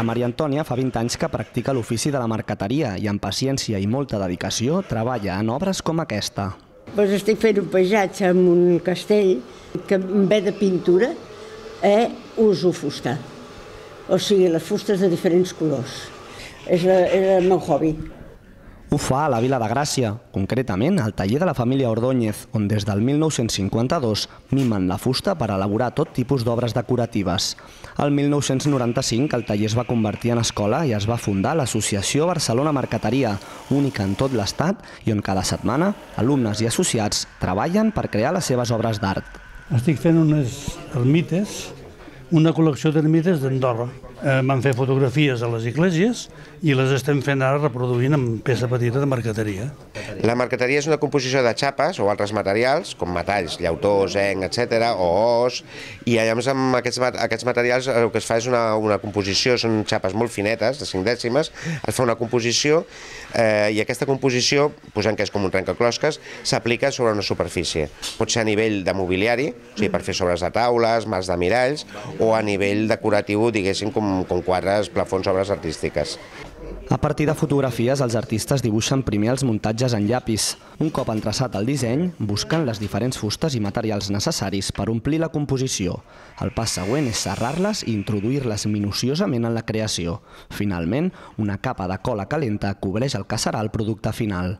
La Maria Antònia fa 20 anys que practica l'ofici de la marqueteria i amb paciència i molta dedicació treballa en obres com aquesta. Pues estic fent un paisatge amb un castell que en ve de pintura eh, uso fusta. O sigui, les fustes de diferents colors. És, la, és el meu hobby. Ho fa a la Vila de Gràcia, concretament al taller de la família Ordóñez, on des del 1952 mimen la fusta per elaborar tot tipus d'obres decoratives. El 1995 el taller es va convertir en escola i es va fundar l'Associació Barcelona Marqueteria, única en tot l'estat i on cada setmana alumnes i associats treballen per crear les seves obres d'art. Estic fent unes ermites, una col·lecció d'ermites d'Andorra. Eh, van fer fotografies a les esglésies i les estem fent ara reproduint amb peça petita de marqueteria. La marqueteria és una composició de xapes o altres materials, com metalls, llautó, zinc, etc, o os, i llavors amb aquests, aquests materials el que es fa és una, una composició, són xapes molt finetes, de 5 dècimes, es fa una composició eh, i aquesta composició, posant que és com un trencaclosques, s'aplica sobre una superfície. Pot ser a nivell de mobiliari, o sigui, per fer sobres de taules, mars de miralls, o a nivell decoratiu, diguéssim, com com, quadres, plafons, obres artístiques. A partir de fotografies, els artistes dibuixen primer els muntatges en llapis. Un cop entreçat el disseny, busquen les diferents fustes i materials necessaris per omplir la composició. El pas següent és serrar-les i introduir-les minuciosament en la creació. Finalment, una capa de cola calenta cobreix el que serà el producte final.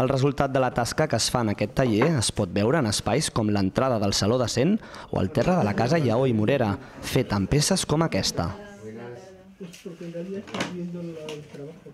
El resultat de la tasca que es fa en aquest taller es pot veure en espais com l'entrada del Saló de Cent o el terra de la Casa Lleó i Morera, fet amb peces com aquesta. Porque en realidad estás viendo el trabajo